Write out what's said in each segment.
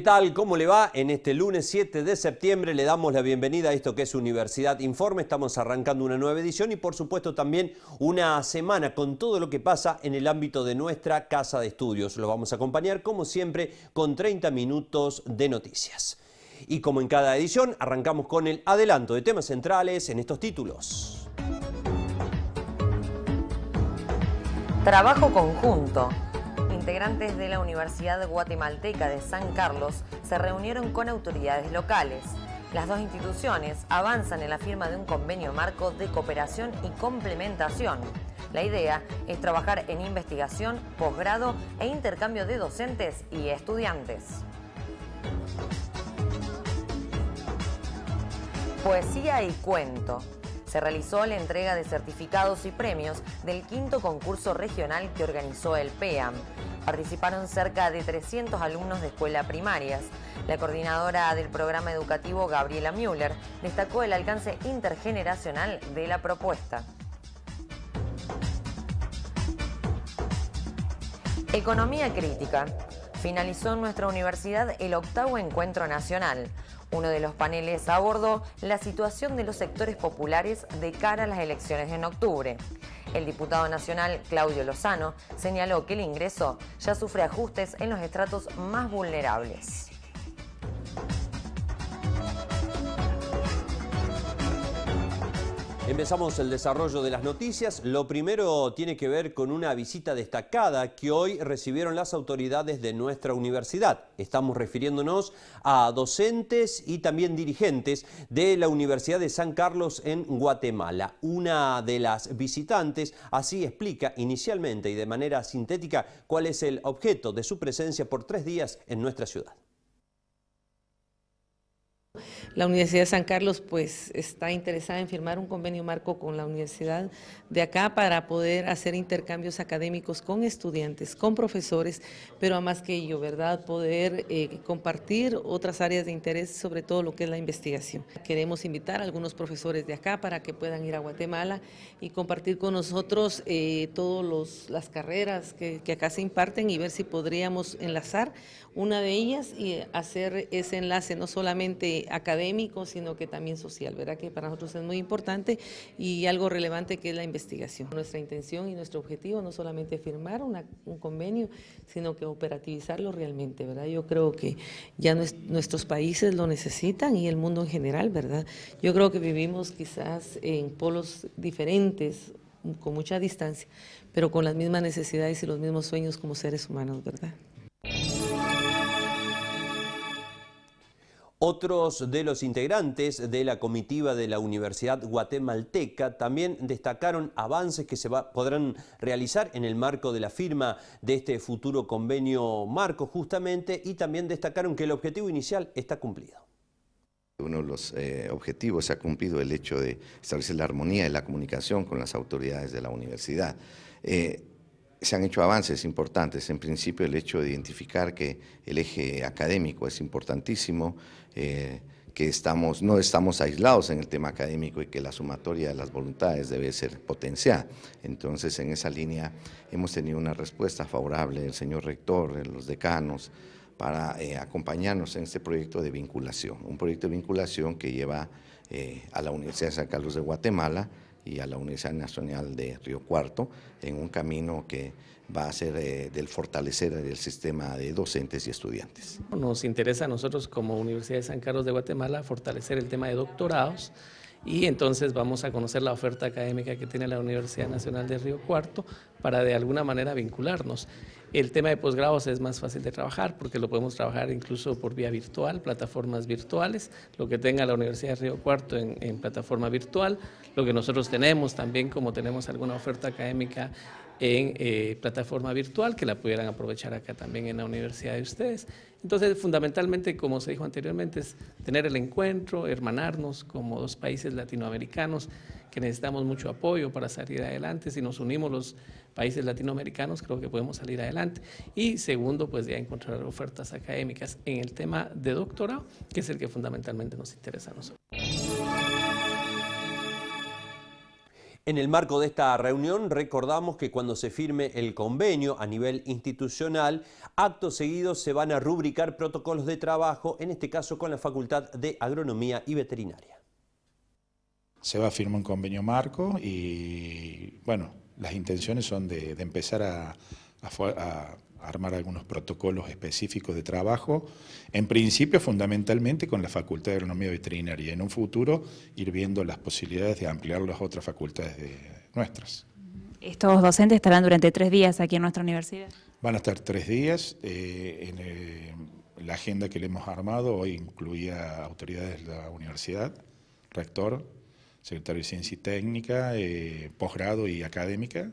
¿Qué tal? ¿Cómo le va? En este lunes 7 de septiembre le damos la bienvenida a esto que es Universidad Informe. Estamos arrancando una nueva edición y por supuesto también una semana con todo lo que pasa en el ámbito de nuestra casa de estudios. Lo vamos a acompañar como siempre con 30 minutos de noticias. Y como en cada edición, arrancamos con el adelanto de temas centrales en estos títulos. Trabajo conjunto integrantes de la Universidad Guatemalteca de San Carlos se reunieron con autoridades locales. Las dos instituciones avanzan en la firma de un convenio marco de cooperación y complementación. La idea es trabajar en investigación, posgrado e intercambio de docentes y estudiantes. Poesía y cuento se realizó la entrega de certificados y premios del quinto concurso regional que organizó el PEAM. Participaron cerca de 300 alumnos de escuela primarias. La coordinadora del programa educativo, Gabriela Müller, destacó el alcance intergeneracional de la propuesta. Economía crítica. Finalizó en nuestra universidad el octavo encuentro nacional. Uno de los paneles abordó la situación de los sectores populares de cara a las elecciones en octubre. El diputado nacional Claudio Lozano señaló que el ingreso ya sufre ajustes en los estratos más vulnerables. Empezamos el desarrollo de las noticias. Lo primero tiene que ver con una visita destacada que hoy recibieron las autoridades de nuestra universidad. Estamos refiriéndonos a docentes y también dirigentes de la Universidad de San Carlos en Guatemala. Una de las visitantes así explica inicialmente y de manera sintética cuál es el objeto de su presencia por tres días en nuestra ciudad. La Universidad de San Carlos pues está interesada en firmar un convenio marco con la universidad de acá para poder hacer intercambios académicos con estudiantes, con profesores, pero a más que ello, ¿verdad? Poder eh, compartir otras áreas de interés, sobre todo lo que es la investigación. Queremos invitar a algunos profesores de acá para que puedan ir a Guatemala y compartir con nosotros eh, todas las carreras que, que acá se imparten y ver si podríamos enlazar una de ellas y hacer ese enlace no solamente académico, sino que también social, ¿verdad? Que para nosotros es muy importante y algo relevante que es la investigación. Nuestra intención y nuestro objetivo no solamente firmar un convenio, sino que operativizarlo realmente, ¿verdad? Yo creo que ya nuestros países lo necesitan y el mundo en general, ¿verdad? Yo creo que vivimos quizás en polos diferentes, con mucha distancia, pero con las mismas necesidades y los mismos sueños como seres humanos, ¿verdad? Otros de los integrantes de la comitiva de la Universidad Guatemalteca también destacaron avances que se podrán realizar en el marco de la firma de este futuro convenio marco justamente y también destacaron que el objetivo inicial está cumplido. Uno de los eh, objetivos se ha cumplido el hecho de establecer la armonía y la comunicación con las autoridades de la universidad. Eh, se han hecho avances importantes. En principio, el hecho de identificar que el eje académico es importantísimo, eh, que estamos, no estamos aislados en el tema académico y que la sumatoria de las voluntades debe ser potenciada. Entonces, en esa línea hemos tenido una respuesta favorable del señor rector, de los decanos, para eh, acompañarnos en este proyecto de vinculación, un proyecto de vinculación que lleva eh, a la Universidad de San Carlos de Guatemala y a la Universidad Nacional de Río Cuarto en un camino que va a ser eh, del fortalecer el sistema de docentes y estudiantes. Nos interesa a nosotros como Universidad de San Carlos de Guatemala fortalecer el tema de doctorados y entonces vamos a conocer la oferta académica que tiene la Universidad Nacional de Río Cuarto para de alguna manera vincularnos. El tema de posgrados es más fácil de trabajar porque lo podemos trabajar incluso por vía virtual, plataformas virtuales, lo que tenga la Universidad de Río Cuarto en, plataforma virtual, lo que nosotros tenemos también como tenemos alguna oferta académica en eh, plataforma virtual que la pudieran aprovechar acá también en la universidad de ustedes. Entonces, fundamentalmente, como se dijo anteriormente, es tener el encuentro, hermanarnos como dos países latinoamericanos que necesitamos mucho apoyo para salir adelante. Si nos unimos los países latinoamericanos, creo que podemos salir adelante. Y segundo, pues ya encontrar ofertas académicas en el tema de doctorado, que es el que fundamentalmente nos interesa a nosotros. En el marco de esta reunión recordamos que cuando se firme el convenio a nivel institucional, acto seguido se van a rubricar protocolos de trabajo, en este caso con la Facultad de Agronomía y Veterinaria. Se va a firmar un convenio marco y, bueno, las intenciones son de, empezar a, armar algunos protocolos específicos de trabajo, en principio fundamentalmente con la Facultad de Agronomía Veterinaria, y en un futuro ir viendo las posibilidades de ampliar las otras facultades nuestras. ¿Estos docentes estarán durante tres días aquí en nuestra universidad? Van a estar tres días. Eh, en eh, la agenda que le hemos armado hoy incluía autoridades de la universidad, rector, secretario de Ciencia y Técnica, eh, posgrado y académica.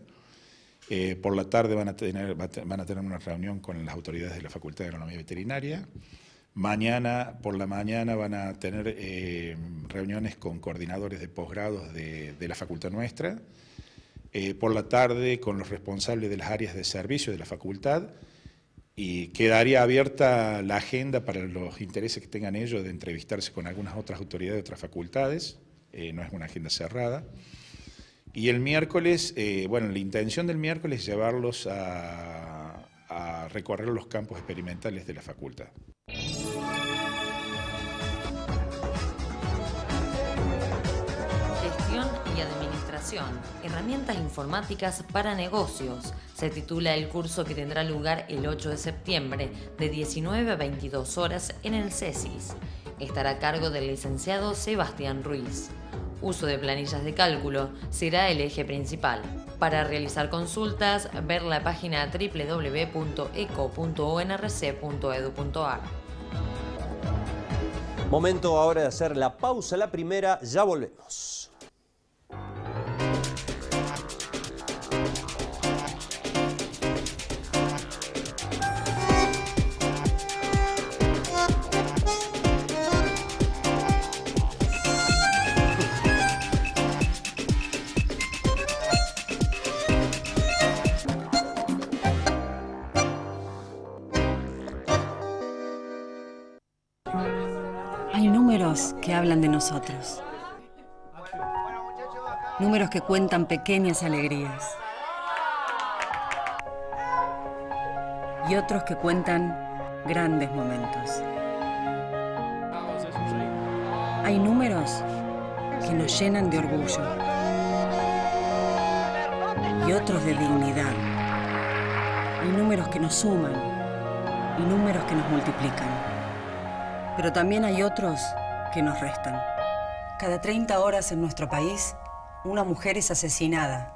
Eh, por la tarde van a, tener, van a tener una reunión con las autoridades de la Facultad de Agronomía Veterinaria. Mañana, por la mañana, van a tener eh, reuniones con coordinadores de posgrados de, la facultad nuestra. por la tarde, con los responsables de las áreas de servicio de la facultad. Y quedaría abierta la agenda para los intereses que tengan ellos de entrevistarse con algunas otras autoridades de otras facultades. Eh, no es una agenda cerrada. Y el miércoles, eh, bueno, la intención del miércoles es llevarlos a, a recorrer los campos experimentales de la facultad. Gestión y administración, herramientas informáticas para negocios. Se titula el curso que tendrá lugar el 8 de septiembre de 19 a 22 horas en el CESIS. Estará a cargo del licenciado Sebastián Ruiz. Uso de planillas de cálculo será el eje principal. Para realizar consultas, ver la página www.eco.onrc.edu.ar. Momento ahora de hacer la pausa, la primera, ya volvemos. Hablan de nosotros. Números que cuentan pequeñas alegrías. Y otros que cuentan grandes momentos. Hay números que nos llenan de orgullo y otros de dignidad. Hay números que nos suman y números que nos multiplican. Pero también hay otros que nos restan. Cada 30 horas en nuestro país, una mujer es asesinada,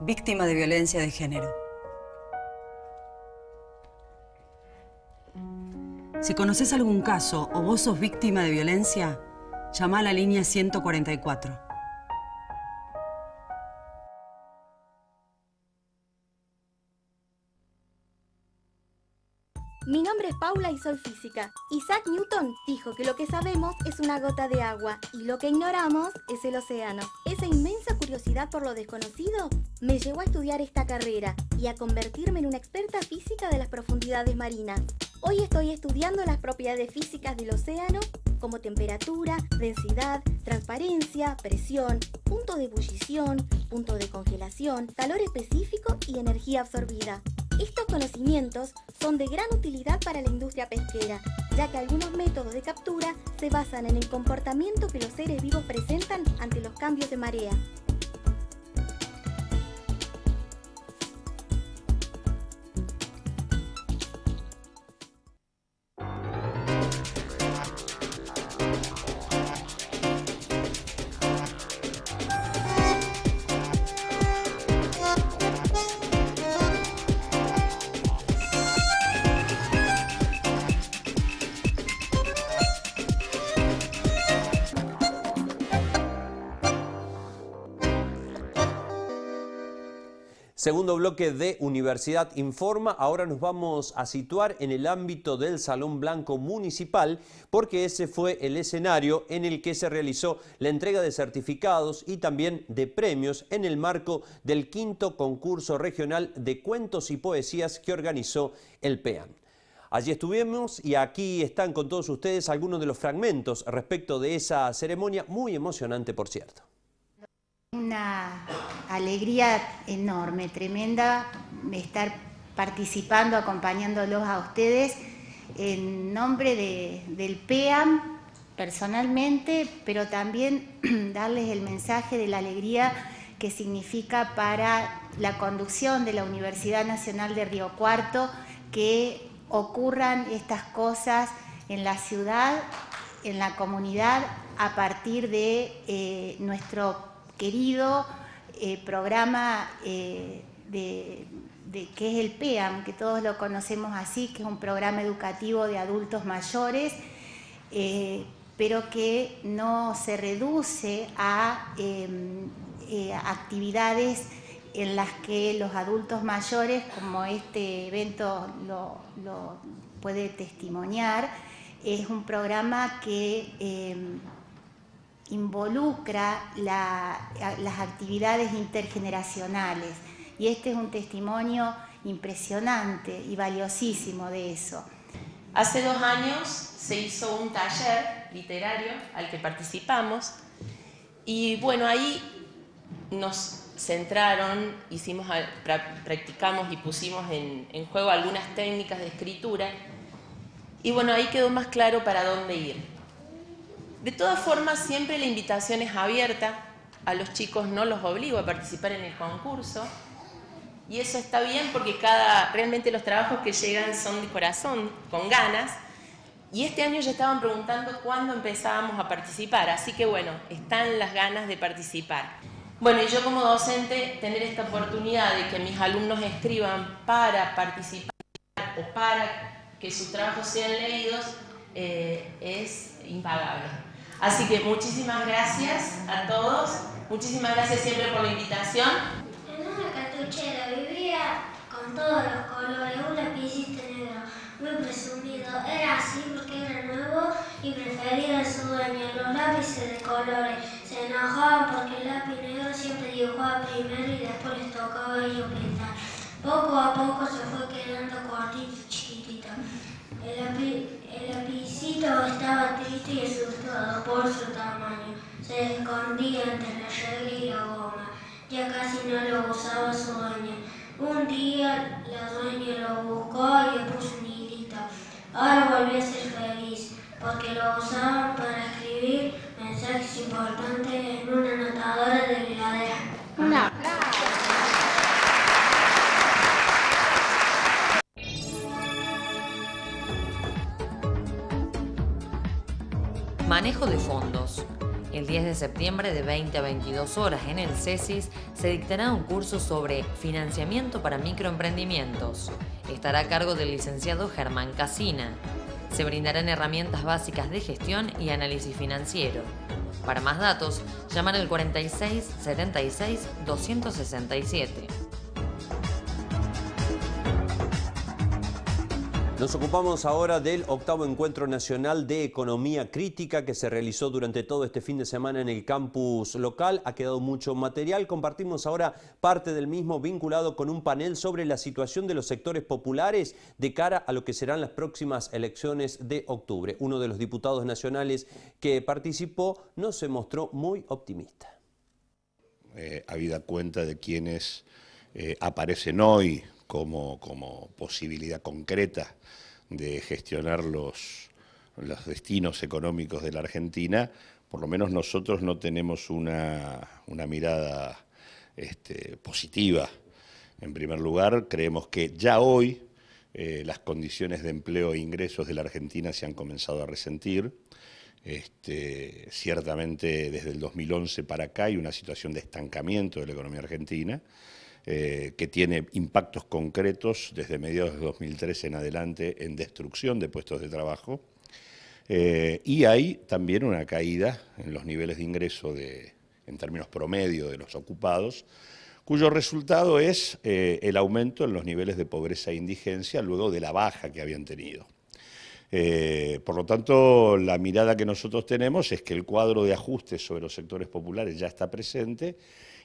víctima de violencia de género. Si conoces algún caso o vos sos víctima de violencia, llama a la línea 144. Paula y física. Isaac Newton dijo que lo que sabemos es una gota de agua y lo que ignoramos es el océano. Esa inmensa curiosidad por lo desconocido me llevó a estudiar esta carrera y a convertirme en una experta física de las profundidades marinas. Hoy estoy estudiando las propiedades físicas del océano como temperatura, densidad, transparencia, presión, punto de ebullición, punto de congelación, calor específico y energía absorbida. Estos conocimientos son de gran utilidad para la industria pesquera, ya que algunos métodos de captura se basan en el comportamiento que los seres vivos presentan ante los cambios de marea. Segundo bloque de Universidad Informa. Ahora nos vamos a situar en el ámbito del Salón Blanco Municipal porque ese fue el escenario en el que se realizó la entrega de certificados y también de premios en el marco del quinto concurso regional de cuentos y poesías que organizó el PEAN. Allí estuvimos y aquí están con todos ustedes algunos de los fragmentos respecto de esa ceremonia muy emocionante, por cierto. Una alegría enorme, tremenda, estar participando, acompañándolos a ustedes en nombre del PEAM personalmente, pero también darles el mensaje de la alegría que significa para la conducción de la Universidad Nacional de Río Cuarto que ocurran estas cosas en la ciudad, en la comunidad, a partir de eh, nuestro querido eh, programa eh, de, que es el PEAM, que todos lo conocemos así, que es un programa educativo de adultos mayores, pero que no se reduce a em, actividades en las que los adultos mayores, como este evento lo, puede testimoniar, es un programa que involucra las actividades intergeneracionales y este es un testimonio impresionante y valiosísimo de eso. Hace dos años se hizo un taller literario al que participamos y bueno, ahí nos centraron, hicimos, practicamos y pusimos en juego algunas técnicas de escritura y bueno, ahí quedó más claro para dónde ir. De todas formas, siempre la invitación es abierta. A los chicos no los obligo a participar en el concurso. Y eso está bien porque cada, realmente los trabajos que llegan son de corazón, con ganas. Y este año ya estaban preguntando cuándo empezábamos a participar. Así que bueno, están las ganas de participar. Bueno, y yo como docente, tener esta oportunidad de que mis alumnos escriban para participar o para que sus trabajos sean leídos eh, es impagable. Así que muchísimas gracias a todos, muchísimas gracias siempre por la invitación. En una cartuchera vivía con todos los colores un lapicito negro, muy presumido. Era así porque era nuevo y prefería a su dueño los lápices de colores. Se enojaba porque el lápiz negro siempre dibujaba primero y después les tocaba ellos pintar. Poco a poco se fue quedando cortito y chiquitito. El, lapicito estaba triste y asustado por su tamaño. Se escondía entre la regla y la goma. Ya casi no lo usaba su dueña. Un día la dueña lo buscó y le puso un hilito. Ahora volvió a ser feliz, porque lo usaban para escribir mensajes importantes en una anotadora de heladera. Una. Manejo de fondos. El 10 de septiembre de 20 a 22 horas en el CESIS se dictará un curso sobre financiamiento para microemprendimientos. Estará a cargo del licenciado Germán Casina. Se brindarán herramientas básicas de gestión y análisis financiero. Para más datos, llamar al 46 76 267. Nos ocupamos ahora del octavo encuentro nacional de economía crítica que se realizó durante todo este fin de semana en el campus local. Ha quedado mucho material. Compartimos ahora parte del mismo vinculado con un panel sobre la situación de los sectores populares de cara a lo que serán las próximas elecciones de octubre. Uno de los diputados nacionales que participó no se mostró muy optimista. Eh, habida cuenta de quienes eh, aparecen hoy como, como posibilidad concreta de gestionar los, los destinos económicos de la Argentina, por lo menos nosotros no tenemos una, mirada este, positiva. En primer lugar, creemos que ya hoy eh, las condiciones de empleo e ingresos de la Argentina se han comenzado a resentir. Este, ciertamente desde el 2011 para acá hay una situación de estancamiento de la economía argentina. Eh, que tiene impactos concretos desde mediados de 2013 en adelante en destrucción de puestos de trabajo. Eh, y hay también una caída en los niveles de ingreso de, en términos promedio de los ocupados, cuyo resultado es eh, el aumento en los niveles de pobreza e indigencia luego de la baja que habían tenido. por lo tanto, la mirada que nosotros tenemos es que el cuadro de ajustes sobre los sectores populares ya está presente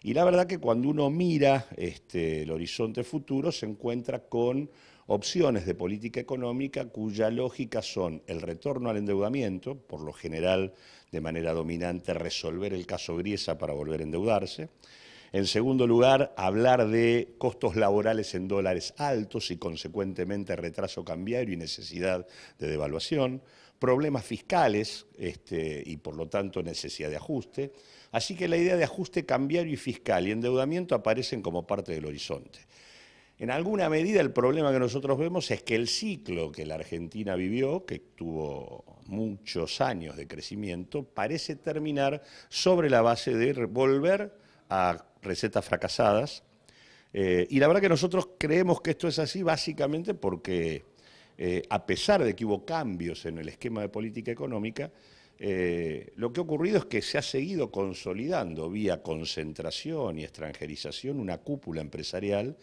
y la verdad que cuando uno mira este, el horizonte futuro se encuentra con opciones de política económica cuya lógica son el retorno al endeudamiento, por lo general de manera dominante resolver el caso Griesa para volver a endeudarse. En segundo lugar, hablar de costos laborales en dólares altos y consecuentemente retraso cambiario y necesidad de devaluación, problemas fiscales este, y por lo tanto necesidad de ajuste. Así que la idea de ajuste cambiario y fiscal y endeudamiento aparecen como parte del horizonte. En alguna medida el problema que nosotros vemos es que el ciclo que la Argentina vivió, que tuvo muchos años de crecimiento, parece terminar sobre la base de volver a recetas fracasadas. Eh, y la verdad que nosotros creemos que esto es así básicamente porque eh, a pesar de que hubo cambios en el esquema de política económica, eh, lo que ha ocurrido es que se ha seguido consolidando vía concentración y extranjerización una cúpula empresarial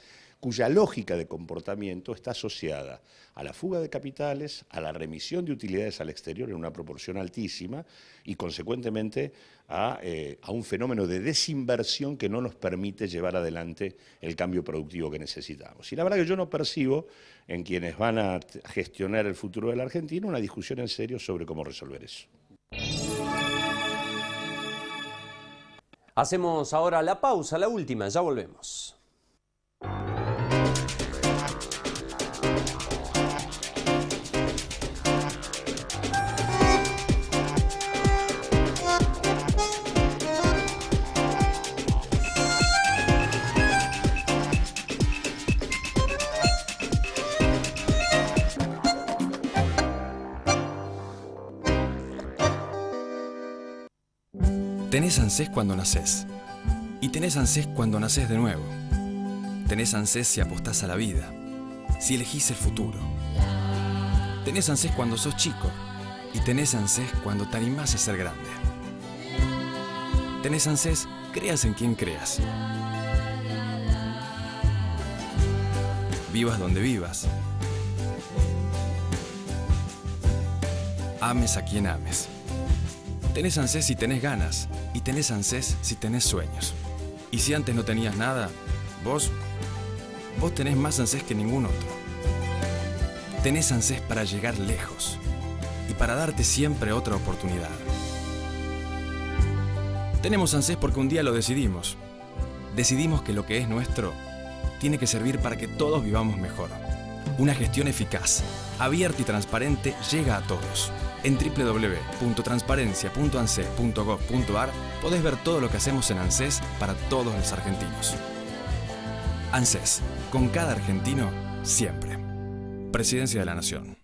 cuya lógica de comportamiento está asociada a la fuga de capitales, a la remisión de utilidades al exterior en una proporción altísima y consecuentemente a, eh, a, un fenómeno de desinversión que no nos permite llevar adelante el cambio productivo que necesitamos. Y la verdad que yo no percibo en quienes van a gestionar el futuro de la Argentina una discusión en serio sobre cómo resolver eso. Hacemos ahora la pausa, la última, ya volvemos. Tenés ANSES cuando nacés. Y tenés ANSES cuando nacés de nuevo. Tenés ANSES si apostás a la vida. Si elegís el futuro. Tenés ANSES cuando sos chico. Y tenés ANSES cuando te animás a ser grande. Tenés ANSES, creas en quien creas. Vivas donde vivas. Ames a quien ames. Tenés ANSES si tenés ganas y tenés ANSES si tenés sueños. Y si antes no tenías nada, vos, vos tenés más ANSES que ningún otro. Tenés ANSES para llegar lejos y para darte siempre otra oportunidad. Tenemos ANSES porque un día lo decidimos. Decidimos que lo que es nuestro tiene que servir para que todos vivamos mejor. Una gestión eficaz, abierta y transparente llega a todos. En www.transparencia.anses.gov.ar podés ver todo lo que hacemos en ANSES para todos los argentinos. ANSES, con cada argentino, siempre. Presidencia de la Nación.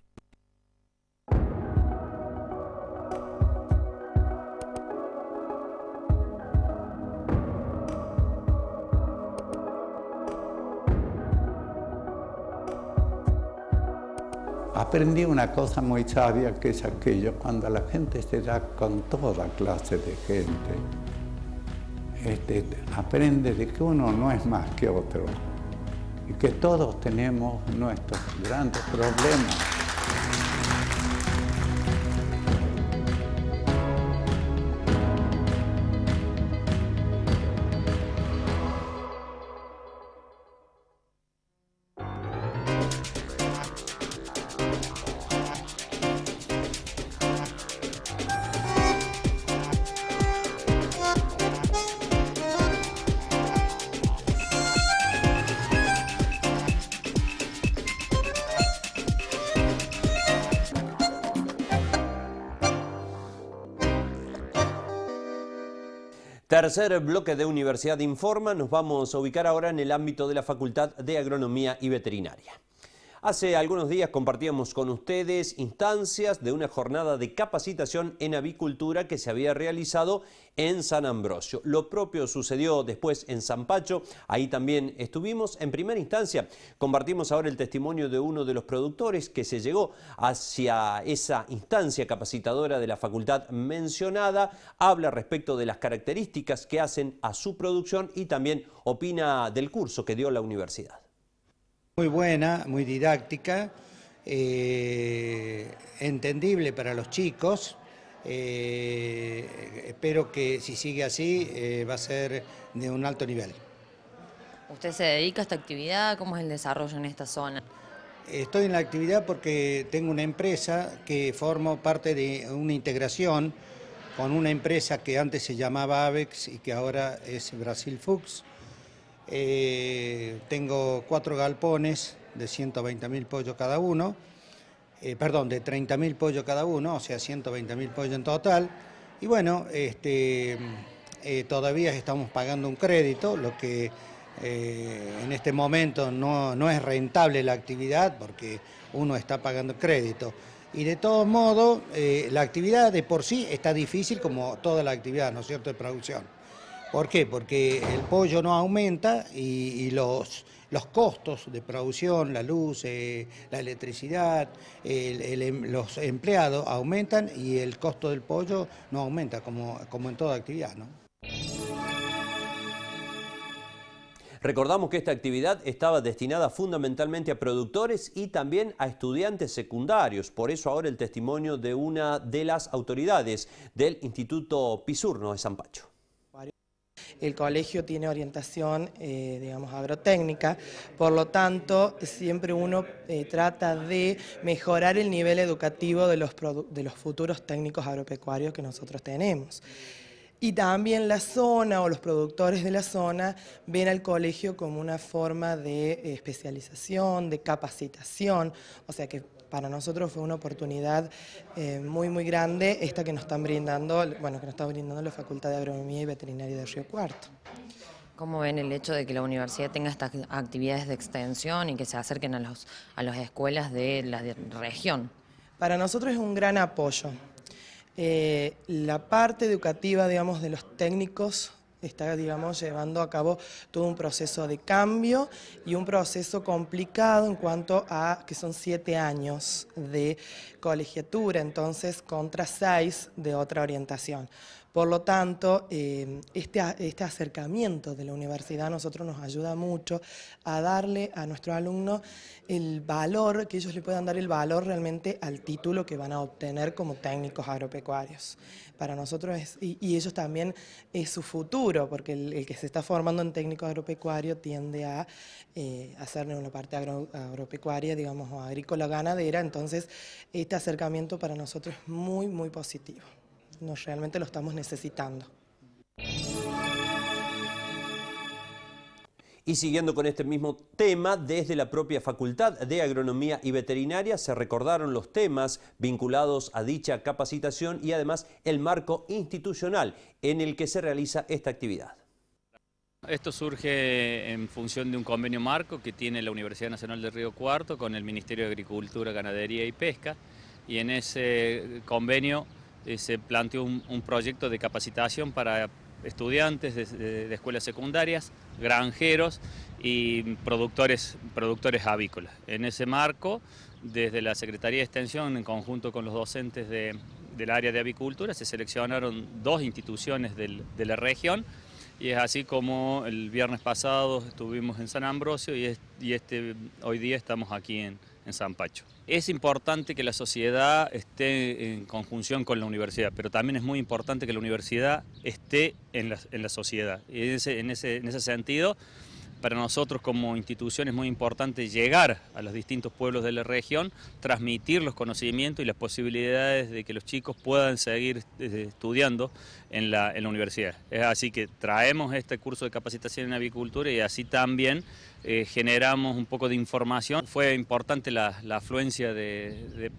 Aprendí una cosa muy sabia que es aquello, cuando la gente se da con toda clase de gente, este, aprende de que uno no es más que otro y que todos tenemos nuestros grandes problemas. Tercer bloque de Universidad Informa, nos vamos a ubicar ahora en el ámbito de la Facultad de Agronomía y Veterinaria. Hace algunos días compartíamos con ustedes instancias de una jornada de capacitación en avicultura que se había realizado en San Ambrosio. Lo propio sucedió después en San Pacho, ahí también estuvimos. En primera instancia compartimos ahora el testimonio de uno de los productores que se llegó hacia esa instancia capacitadora de la facultad mencionada, habla respecto de las características que hacen a su producción y también opina del curso que dio la universidad. Muy buena, muy didáctica, eh, entendible para los chicos. Eh, espero que si sigue así eh, va a ser de un alto nivel. ¿Usted se dedica a esta actividad? ¿Cómo es el desarrollo en esta zona? estoy en la actividad porque tengo una empresa que formo parte de una integración con una empresa que antes se llamaba Avex y que ahora es Brasil Fuchs. Eh, tengo cuatro galpones de 120 mil pollos cada uno, eh, perdón, de 30 mil pollos cada uno, o sea, 120 mil pollos en total. Y bueno, este, eh, todavía estamos pagando un crédito, lo que en este momento no, no es rentable la actividad porque uno está pagando crédito. Y de todos modos, la actividad de por sí está difícil como toda la actividad, ¿no es cierto?, de producción. ¿Por qué? Porque el pollo no aumenta y, los, los costos de producción, la luz, la electricidad, em, los empleados aumentan y el costo del pollo no aumenta como, como en toda actividad. Recordamos que esta actividad estaba destinada fundamentalmente a productores y también a estudiantes secundarios. Por eso ahora el testimonio de una de las autoridades del Instituto Pisurno de San Pacho. El colegio tiene orientación, eh, digamos, agrotécnica, por lo tanto, siempre uno eh, trata de mejorar el nivel educativo de los, de los futuros técnicos agropecuarios que nosotros tenemos. Y también la zona o los productores de la zona ven al colegio como una forma de especialización, de capacitación, o sea que para nosotros fue una oportunidad eh, muy, muy grande esta que nos están brindando, bueno, que nos está brindando la Facultad de Agronomía y Veterinaria de Río Cuarto. ¿Cómo ven el hecho de que la universidad tenga estas actividades de extensión y que se acerquen a, los, a las escuelas de la región? Para nosotros es un gran apoyo. Eh, la parte educativa, digamos, de los técnicos está, digamos, llevando a cabo todo un proceso de cambio y un proceso complicado en cuanto a que son siete años de colegiatura, entonces contra seis de otra orientación. Por lo tanto, eh, este, este, acercamiento de la universidad a nosotros nos ayuda mucho a darle a nuestros alumnos el valor, que ellos le puedan dar el valor realmente al título que van a obtener como técnicos agropecuarios. Para nosotros es, y, ellos también es su futuro, porque el, que se está formando en técnico agropecuario tiende a eh, hacer una parte agropecuaria, digamos, o agrícola ganadera, entonces este acercamiento para nosotros es muy, muy positivo nos realmente lo estamos necesitando. Y siguiendo con este mismo tema, desde la propia Facultad de Agronomía y Veterinaria se recordaron los temas vinculados a dicha capacitación y además el marco institucional en el que se realiza esta actividad. Esto surge en función de un convenio marco que tiene la Universidad Nacional de Río Cuarto con el Ministerio de Agricultura, Ganadería y Pesca y en ese convenio se planteó un, proyecto de capacitación para estudiantes de, escuelas secundarias, granjeros y productores, productores avícolas. En ese marco, desde la Secretaría de Extensión, en conjunto con los docentes del área de avicultura, se seleccionaron dos instituciones de la región y es así como el viernes pasado estuvimos en San Ambrosio y, y este, hoy día estamos aquí en, en San Pacho. Es importante que la sociedad esté en conjunción con la universidad, pero también es muy importante que la universidad esté en la, sociedad. Y en ese, en ese sentido, para nosotros como institución es muy importante llegar a los distintos pueblos de la región, transmitir los conocimientos y las posibilidades de que los chicos puedan seguir eh, estudiando en la, universidad. Es así que traemos este curso de capacitación en avicultura y así también eh, generamos un poco de información. Fue importante la, afluencia de,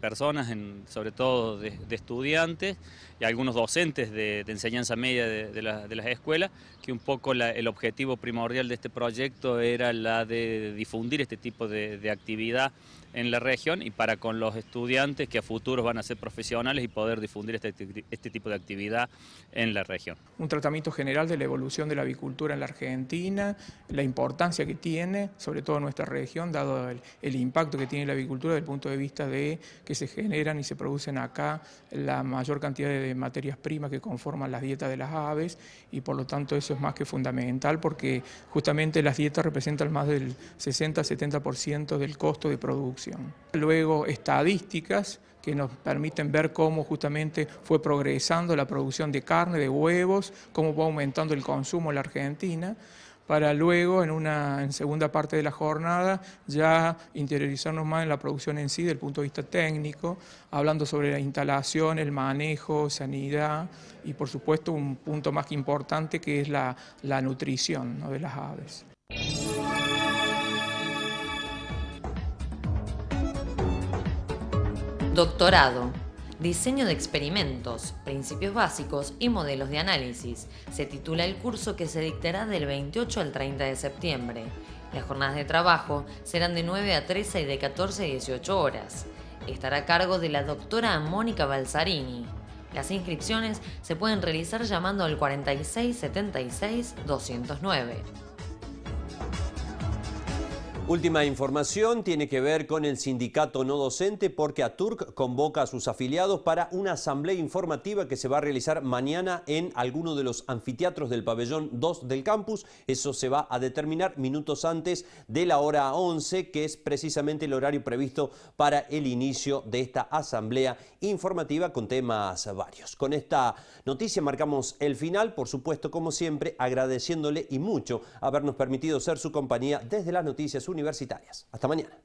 personas, sobre todo de, estudiantes y algunos docentes de, enseñanza media de, las escuelas, que un poco el objetivo primordial de este proyecto era la de difundir este tipo de actividad en la región y para con los estudiantes que a futuro van a ser profesionales y poder difundir este, este, tipo de actividad en la región. Un tratamiento general de la evolución de la avicultura en la Argentina, la importancia que tiene, sobre todo en nuestra región, dado el, impacto que tiene la avicultura desde el punto de vista de que se generan y se producen acá la mayor cantidad de materias primas que conforman las dietas de las aves y por lo tanto eso es más que fundamental porque justamente las dietas representan más del 60-70% del costo de producción. Luego estadísticas que nos permiten ver cómo justamente fue progresando la producción de carne, de huevos, cómo va aumentando el consumo en la Argentina, para luego en una en segunda parte de la jornada ya interiorizarnos más en la producción en sí, del punto de vista técnico, hablando sobre la instalación, el manejo, sanidad y por supuesto un punto más importante que es la, nutrición de las aves. Doctorado. Diseño de experimentos, principios básicos y modelos de análisis. Se titula el curso que se dictará del 28 al 30 de septiembre. Las jornadas de trabajo serán de 9 a 13 y de 14 a 18 horas. Estará a cargo de la doctora Mónica Balsarini. Las inscripciones se pueden realizar llamando al 4676 209. Última información tiene que ver con el sindicato no docente porque ATURC convoca a sus afiliados para una asamblea informativa que se va a realizar mañana en alguno de los anfiteatros del pabellón 2 del campus. Eso se va a determinar minutos antes de la hora 11, que es precisamente el horario previsto para el inicio de esta asamblea informativa con temas varios. Con esta noticia marcamos el final, por supuesto, como siempre, agradeciéndole y mucho habernos permitido ser su compañía desde las noticias universitarias. Hasta mañana.